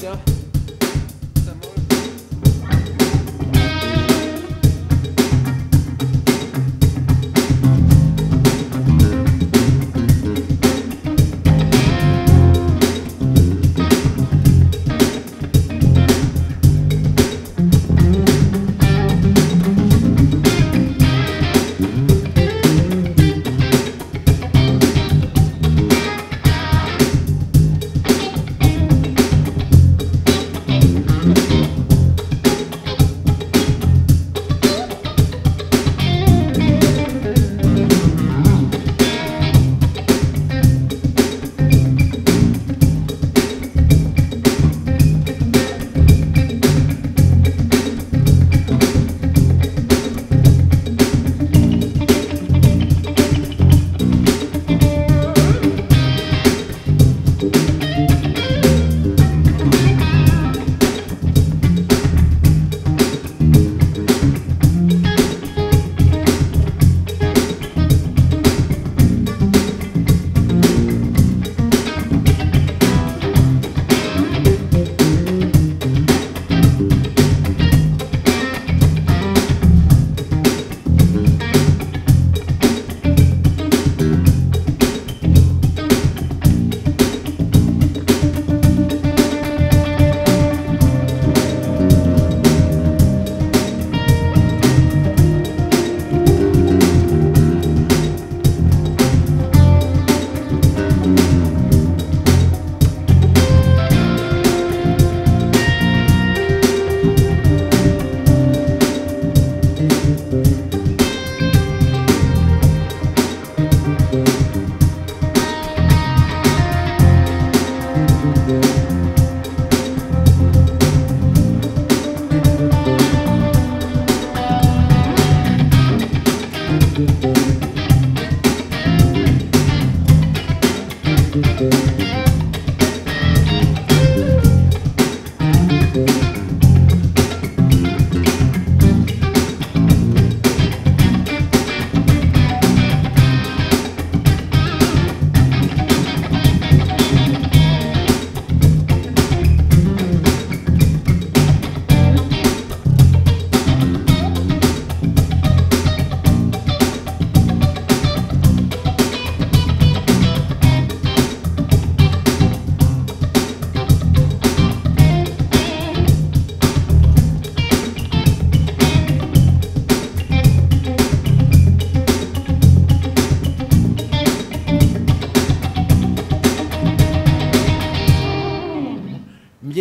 Assim, Tchau.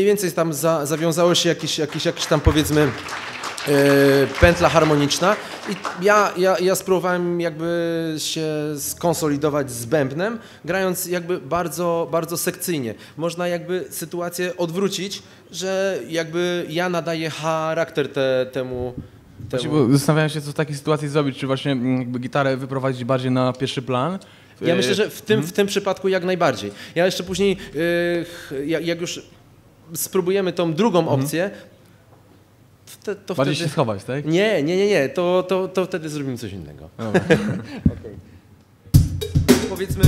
Więcej tam za, zawiązało się jakiś, jakiś, jakiś tam powiedzmy e, pętla harmoniczna i ja, ja, ja spróbowałem jakby się skonsolidować z bębnem, grając jakby bardzo, bardzo sekcyjnie. Można jakby sytuację odwrócić, że jakby ja nadaję charakter te, temu, Właśnie, bo zastanawiałem się, co w takiej sytuacji zrobić, czy właśnie mm, jakby gitarę wyprowadzić bardziej na pierwszy plan. Ja E, myślę, że w tym, w tym przypadku jak najbardziej. Ja jeszcze później, jak jak już spróbujemy tą drugą opcję, to, to Bardziej wtedy... się schować, tak? Nie, nie, nie, nie, to, to, to wtedy zrobimy coś innego. Dobra. Powiedzmy...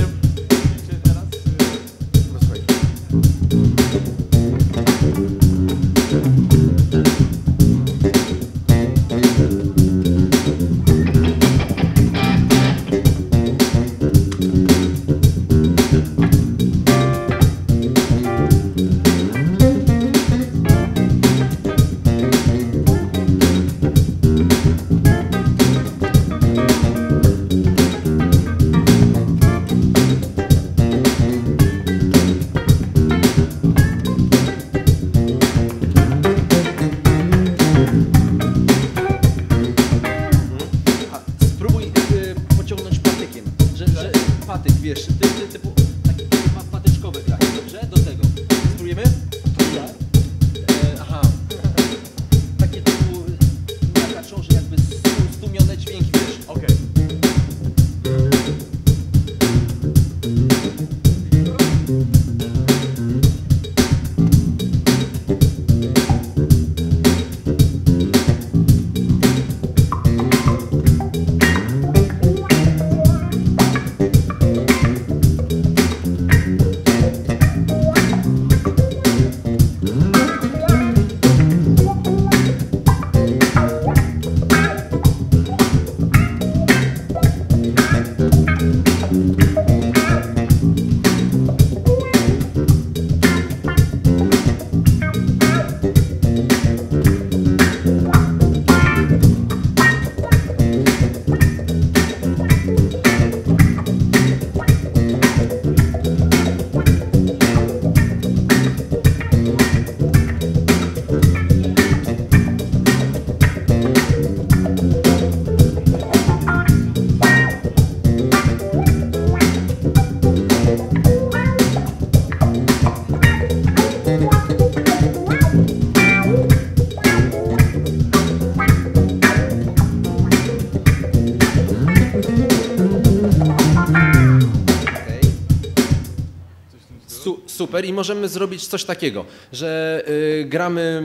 super i możemy zrobić coś takiego, że y, gramy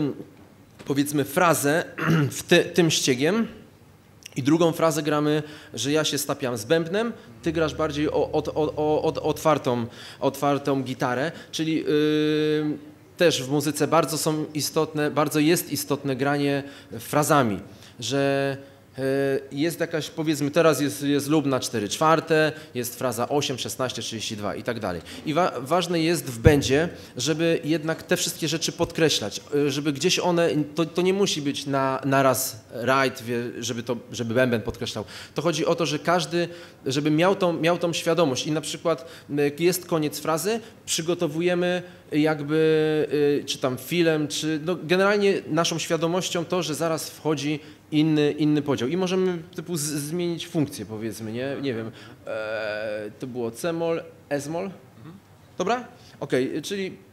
powiedzmy frazę w ty, tym ściegiem i drugą frazę gramy, że ja się stapiam z bębnem, ty grasz bardziej o, o, o, o otwartą, otwartą gitarę, czyli y, też w muzyce bardzo są istotne, bardzo jest istotne granie frazami, że jest jakaś, powiedzmy teraz jest, jest lub na 4 czwarte, jest fraza 8, 16, 32 i tak dalej. I wa ważne jest w będzie, żeby jednak te wszystkie rzeczy podkreślać, e, żeby gdzieś one, to, to nie musi być na, na raz right, żeby, to, żeby bęben podkreślał. To chodzi o to, że każdy, żeby miał tą, miał tą świadomość i na przykład jest koniec frazy, przygotowujemy jakby, czy tam filem, czy no generalnie naszą świadomością to, że zaraz wchodzi inny, inny podział i możemy typu zmienić funkcję powiedzmy, nie, nie wiem, e, to było C-moll, S-moll, mhm. dobra? Okej, okay, czyli...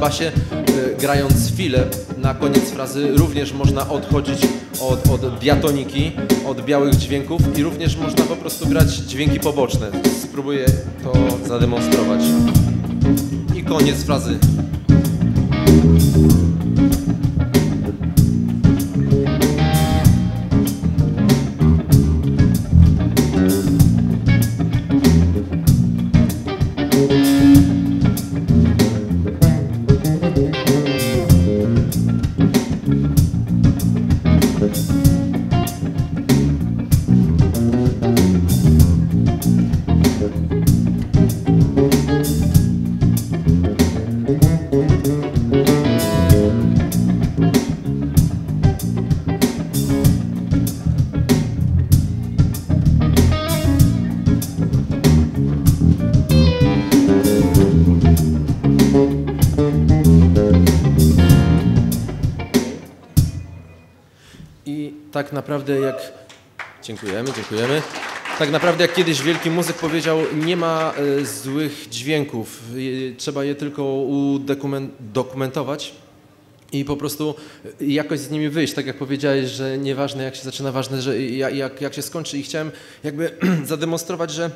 basie, y, grając chwilę na koniec frazy, również można odchodzić od, od diatoniki, od białych dźwięków i również można po prostu grać dźwięki poboczne. Spróbuję to zademonstrować. I koniec frazy. Tak naprawdę jak... Dziękujemy, dziękujemy. Tak naprawdę jak kiedyś wielki muzyk powiedział, nie ma y, złych dźwięków, trzeba je tylko udokumentować i po prostu jakoś z nimi wyjść. Tak jak powiedziałeś, że nieważne jak się zaczyna, ważne, że jak, jak się skończy. I chciałem jakby zademonstrować, że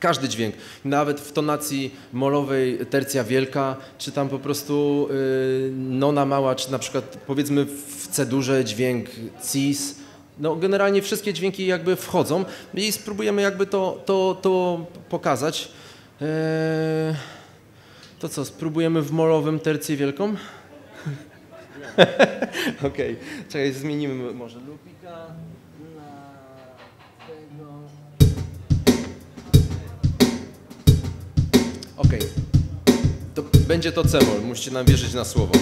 Każdy dźwięk, nawet w tonacji molowej tercja wielka, czy tam po prostu y, nona mała, czy na przykład powiedzmy w C-durze dźwięk cis, no generalnie wszystkie dźwięki jakby wchodzą i spróbujemy jakby to, to, to pokazać. Eee, to co, spróbujemy w molowym tercję wielką? Okej, czekaj, zmienimy może lupika na tego. Okej, to będzie to cemol, musicie nam wierzyć na słowo.